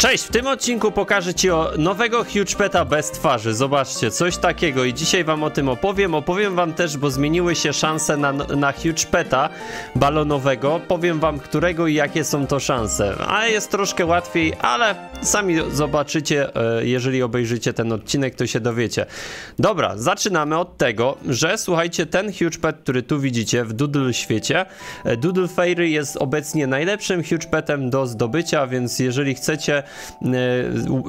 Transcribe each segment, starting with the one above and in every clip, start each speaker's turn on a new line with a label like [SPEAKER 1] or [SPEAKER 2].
[SPEAKER 1] Cześć, w tym odcinku pokażę Ci o nowego Huge Peta bez twarzy. Zobaczcie, coś takiego i dzisiaj Wam o tym opowiem. Opowiem Wam też, bo zmieniły się szanse na, na Huge Peta balonowego. Powiem Wam, którego i jakie są to szanse. A jest troszkę łatwiej, ale sami zobaczycie, e, jeżeli obejrzycie ten odcinek, to się dowiecie. Dobra, zaczynamy od tego, że słuchajcie, ten Huge Pet, który tu widzicie w Doodle świecie, e, Doodle Fairy jest obecnie najlepszym Huge Petem do zdobycia, więc jeżeli chcecie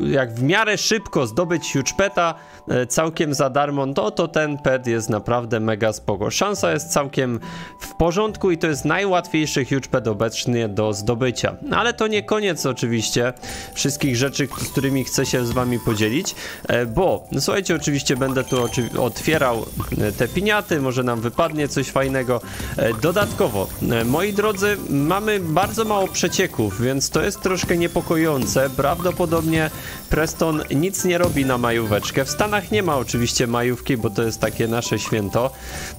[SPEAKER 1] jak w miarę szybko zdobyć huge peta e, całkiem za darmo, to, to ten pet jest naprawdę mega spoko. Szansa jest całkiem w porządku i to jest najłatwiejszy huge pet obecnie do zdobycia. No, ale to nie koniec oczywiście wszystkich rzeczy, z którymi chcę się z wami podzielić, e, bo no słuchajcie, oczywiście będę tu otwierał te piniaty, może nam wypadnie coś fajnego. Dodatkowo, moi drodzy, mamy bardzo mało przecieków, więc to jest troszkę niepokojące prawdopodobnie Preston nic nie robi na majóweczkę. W Stanach nie ma oczywiście majówki, bo to jest takie nasze święto.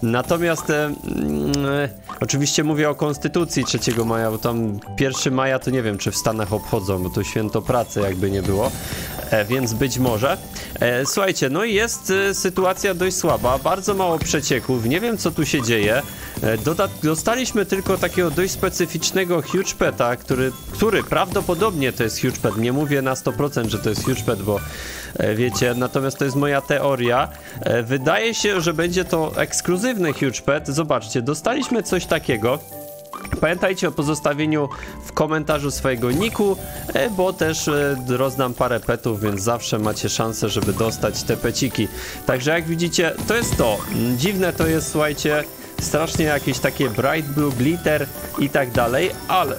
[SPEAKER 1] Natomiast e, oczywiście mówię o Konstytucji 3 maja, bo tam 1 maja to nie wiem, czy w Stanach obchodzą, bo to święto pracy jakby nie było, e, więc być może. E, słuchajcie, no i jest e, sytuacja dość słaba, bardzo mało przecieków, nie wiem co tu się dzieje. E, dodat dostaliśmy tylko takiego dość specyficznego huge peta, który, który prawdopodobnie to jest huge pet, nie mówię na 100%, że to jest huge pet, bo e, wiecie, natomiast to jest moja teoria. E, wydaje się, że będzie to ekskluzywny huge pet. Zobaczcie, dostaliśmy coś takiego. Pamiętajcie o pozostawieniu w komentarzu swojego niku, bo też rozdam parę petów, więc zawsze macie szansę, żeby dostać te peciki. Także jak widzicie, to jest to. Dziwne to jest, słuchajcie, strasznie jakieś takie bright blue, glitter i tak dalej, ale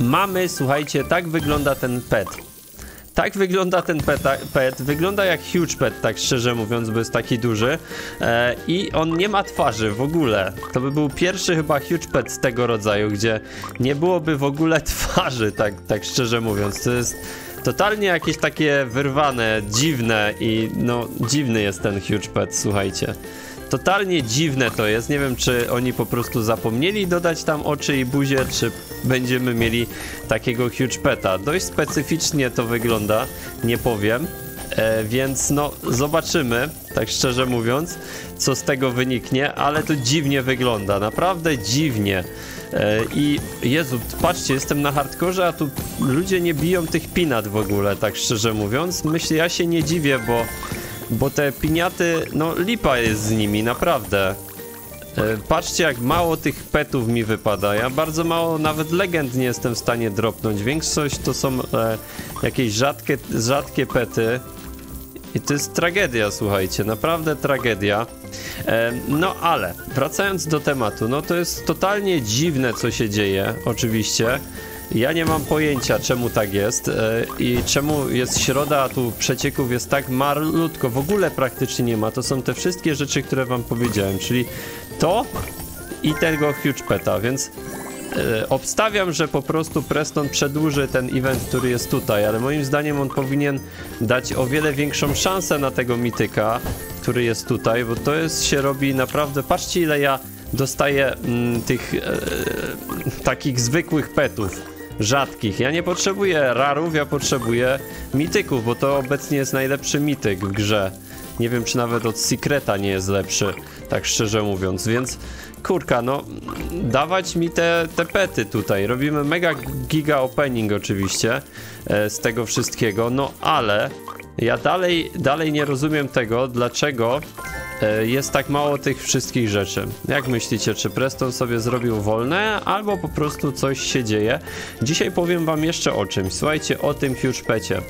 [SPEAKER 1] mamy, słuchajcie, tak wygląda ten pet. Tak wygląda ten peta, pet, wygląda jak huge pet, tak szczerze mówiąc, bo jest taki duży e, i on nie ma twarzy w ogóle. To by był pierwszy chyba huge pet z tego rodzaju, gdzie nie byłoby w ogóle twarzy, tak, tak szczerze mówiąc. To jest totalnie jakieś takie wyrwane, dziwne i no dziwny jest ten huge pet, słuchajcie. Totalnie dziwne to jest. Nie wiem, czy oni po prostu zapomnieli dodać tam oczy i buzię, czy będziemy mieli takiego huge peta. Dość specyficznie to wygląda, nie powiem. E, więc no, zobaczymy, tak szczerze mówiąc, co z tego wyniknie, ale to dziwnie wygląda, naprawdę dziwnie. E, I Jezu, patrzcie, jestem na hardkorze, a tu ludzie nie biją tych pinat w ogóle, tak szczerze mówiąc. Myślę, ja się nie dziwię, bo bo te piniaty, no lipa jest z nimi, naprawdę. E, patrzcie jak mało tych petów mi wypada, ja bardzo mało nawet legend nie jestem w stanie dropnąć, większość to są e, jakieś rzadkie, rzadkie pety i to jest tragedia, słuchajcie, naprawdę tragedia. E, no ale, wracając do tematu, no to jest totalnie dziwne co się dzieje, oczywiście. Ja nie mam pojęcia, czemu tak jest e, i czemu jest środa, a tu przecieków jest tak malutko, w ogóle praktycznie nie ma. To są te wszystkie rzeczy, które wam powiedziałem, czyli to i tego huge peta, więc e, obstawiam, że po prostu Preston przedłuży ten event, który jest tutaj, ale moim zdaniem on powinien dać o wiele większą szansę na tego mityka, który jest tutaj, bo to jest, się robi naprawdę, patrzcie ile ja dostaję mm, tych e, takich zwykłych petów rzadkich. Ja nie potrzebuję rarów, ja potrzebuję mityków, bo to obecnie jest najlepszy mityk w grze. Nie wiem, czy nawet od Secreta nie jest lepszy, tak szczerze mówiąc, więc kurka, no dawać mi te, te pety tutaj. Robimy mega giga opening oczywiście e, z tego wszystkiego, no ale ja dalej, dalej nie rozumiem tego, dlaczego jest tak mało tych wszystkich rzeczy. Jak myślicie, czy Preston sobie zrobił wolne, albo po prostu coś się dzieje? Dzisiaj powiem wam jeszcze o czymś. Słuchajcie, o tym huge pecie.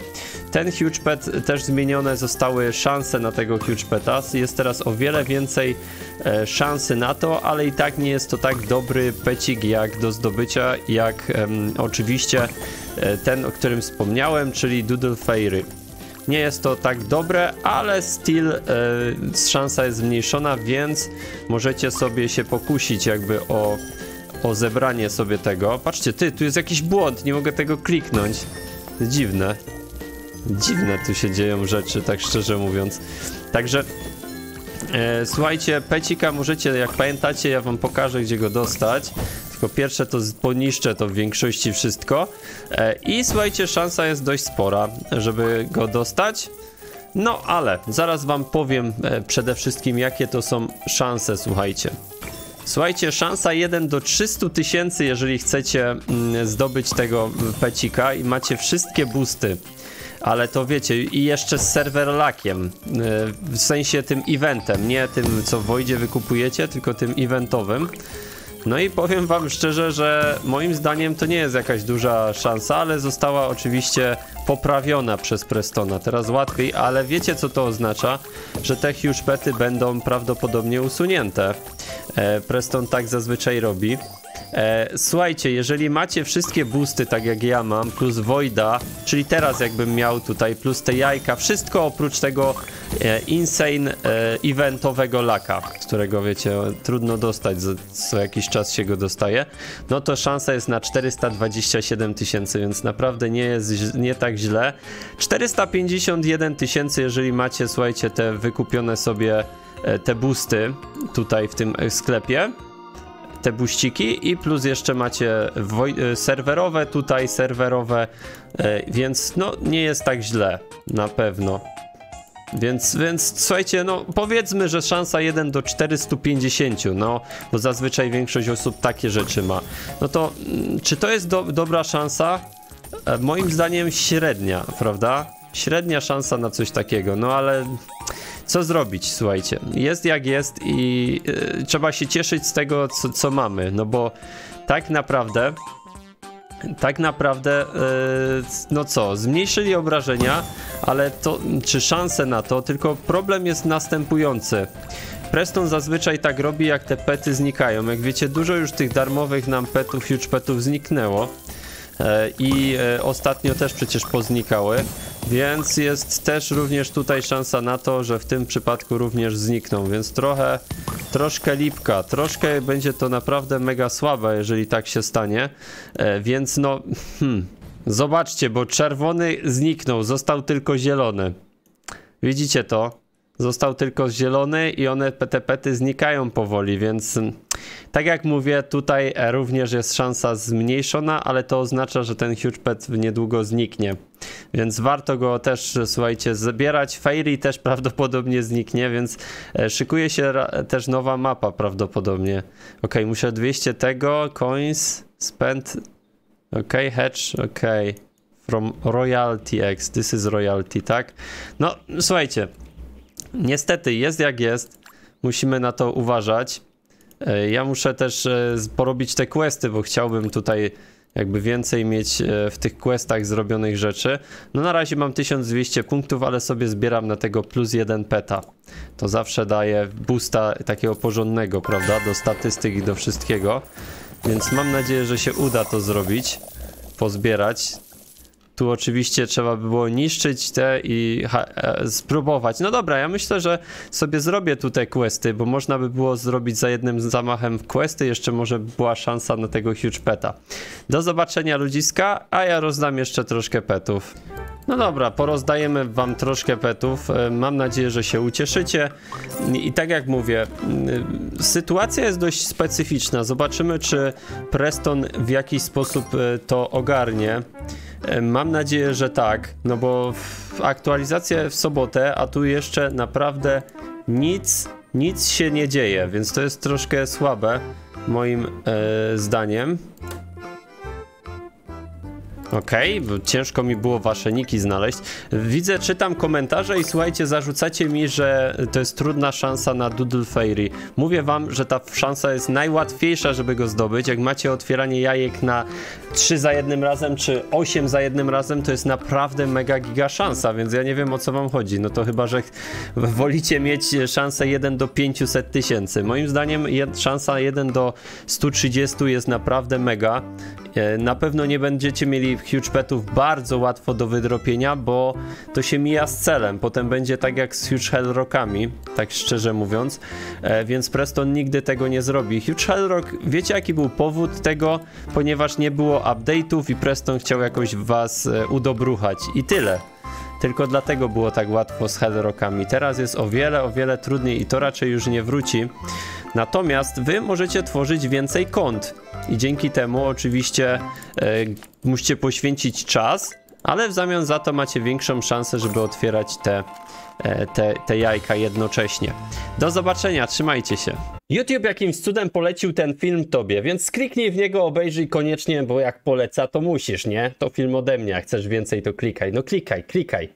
[SPEAKER 1] Ten huge pet też zmienione zostały szanse na tego huge peta. Jest teraz o wiele więcej e, szansy na to, ale i tak nie jest to tak dobry pecik jak do zdobycia, jak oczywiście e, ten, o którym wspomniałem, czyli Doodle Fairy. Nie jest to tak dobre, ale still e, szansa jest zmniejszona, więc możecie sobie się pokusić jakby o, o zebranie sobie tego. Patrzcie, ty, tu jest jakiś błąd, nie mogę tego kliknąć. Dziwne. Dziwne tu się dzieją rzeczy, tak szczerze mówiąc. Także e, słuchajcie, pecika możecie, jak pamiętacie, ja wam pokażę, gdzie go dostać. Pierwsze to poniszczę to w większości wszystko. E, I słuchajcie, szansa jest dość spora, żeby go dostać. No ale zaraz wam powiem e, przede wszystkim jakie to są szanse, słuchajcie. Słuchajcie, szansa 1 do 300 tysięcy, jeżeli chcecie mm, zdobyć tego pecika i macie wszystkie boosty. Ale to wiecie, i jeszcze z serverlakiem, e, w sensie tym eventem, nie tym co w Wojdzie wykupujecie, tylko tym eventowym. No i powiem wam szczerze, że moim zdaniem to nie jest jakaś duża szansa, ale została oczywiście poprawiona przez Prestona. Teraz łatwiej, ale wiecie co to oznacza? Że te huge pety będą prawdopodobnie usunięte. E, Preston tak zazwyczaj robi. E, słuchajcie, jeżeli macie wszystkie boosty, tak jak ja mam, plus Voida, czyli teraz jakbym miał tutaj, plus te jajka, wszystko oprócz tego e, insane e, eventowego laka, którego wiecie, trudno dostać, co jakiś czas się go dostaje, no to szansa jest na 427 tysięcy, więc naprawdę nie jest nie tak źle. 451 tysięcy, jeżeli macie, słuchajcie, te wykupione sobie e, te boosty tutaj w tym sklepie te buściki i plus jeszcze macie e, serwerowe tutaj, serwerowe, e, więc no nie jest tak źle, na pewno. Więc, więc słuchajcie, no powiedzmy, że szansa 1 do 450, no bo zazwyczaj większość osób takie rzeczy ma. No to mm, czy to jest do, dobra szansa? E, moim zdaniem średnia, prawda? Średnia szansa na coś takiego, no ale co zrobić, słuchajcie. Jest jak jest i y, trzeba się cieszyć z tego, co, co mamy, no bo tak naprawdę tak naprawdę, y, no co, zmniejszyli obrażenia, ale to, czy szanse na to, tylko problem jest następujący. Preston zazwyczaj tak robi, jak te pety znikają. Jak wiecie, dużo już tych darmowych nam petów, huge petów zniknęło. E, i ostatnio też przecież poznikały, więc jest też również tutaj szansa na to, że w tym przypadku również znikną, więc trochę, troszkę lipka, troszkę będzie to naprawdę mega słabe, jeżeli tak się stanie, e, więc no, hmm, zobaczcie, bo czerwony zniknął, został tylko zielony. Widzicie to? Został tylko zielony i one, te pety znikają powoli, więc tak jak mówię, tutaj również jest szansa zmniejszona, ale to oznacza, że ten huge pet niedługo zniknie. Więc warto go też, słuchajcie, zbierać. Fairy też prawdopodobnie zniknie, więc e, szykuje się też nowa mapa prawdopodobnie. Ok, muszę 200 tego, coins, spend, ok, hedge, ok. From Royalty X, this is Royalty, tak? No, słuchajcie, niestety jest jak jest, musimy na to uważać. E, ja muszę też e, porobić te questy, bo chciałbym tutaj jakby więcej mieć e, w tych questach zrobionych rzeczy. No na razie mam 1200 punktów, ale sobie zbieram na tego plus jeden peta. To zawsze daje boosta takiego porządnego, prawda, do statystyk i do wszystkiego. Więc mam nadzieję, że się uda to zrobić, pozbierać. Tu oczywiście trzeba by było niszczyć te i e, spróbować. No dobra, ja myślę, że sobie zrobię tutaj questy, bo można by było zrobić za jednym zamachem questy, jeszcze może była szansa na tego huge peta. Do zobaczenia ludziska, a ja rozdam jeszcze troszkę petów. No dobra, porozdajemy wam troszkę petów. E, mam nadzieję, że się ucieszycie. I tak jak mówię, sytuacja jest dość specyficzna. Zobaczymy, czy Preston w jakiś sposób e, to ogarnie. E, mam nadzieję, że tak, no bo aktualizacja w sobotę, a tu jeszcze naprawdę nic, nic się nie dzieje, więc to jest troszkę słabe moim e, zdaniem. Okej, okay, ciężko mi było wasze niki znaleźć. Widzę, czytam komentarze i słuchajcie, zarzucacie mi, że to jest trudna szansa na Doodle Fairy. Mówię wam, że ta szansa jest najłatwiejsza, żeby go zdobyć. Jak macie otwieranie jajek na 3 za jednym razem, czy 8 za jednym razem, to jest naprawdę mega giga szansa, więc ja nie wiem o co wam chodzi. No to chyba, że wolicie mieć szansę 1 do 500 tysięcy. Moim zdaniem szansa 1 do 130 jest naprawdę mega. E, na pewno nie będziecie mieli huge petów bardzo łatwo do wydropienia, bo to się mija z celem. Potem będzie tak jak z huge hellrockami, tak szczerze mówiąc, e, więc Preston nigdy tego nie zrobi. Huge hellrock, wiecie jaki był powód tego? Ponieważ nie było update'ów i Preston chciał jakoś was e, udobruchać i tyle. Tylko dlatego było tak łatwo z Hellrockami. Teraz jest o wiele, o wiele trudniej i to raczej już nie wróci. Natomiast wy możecie tworzyć więcej kont i dzięki temu oczywiście e, musicie poświęcić czas, ale w zamian za to macie większą szansę, żeby otwierać te, e, te, te jajka jednocześnie. Do zobaczenia, trzymajcie się. YouTube jakimś cudem polecił ten film tobie, więc kliknij w niego, obejrzyj koniecznie, bo jak poleca, to musisz, nie? To film ode mnie, jak chcesz więcej, to klikaj. No klikaj, klikaj.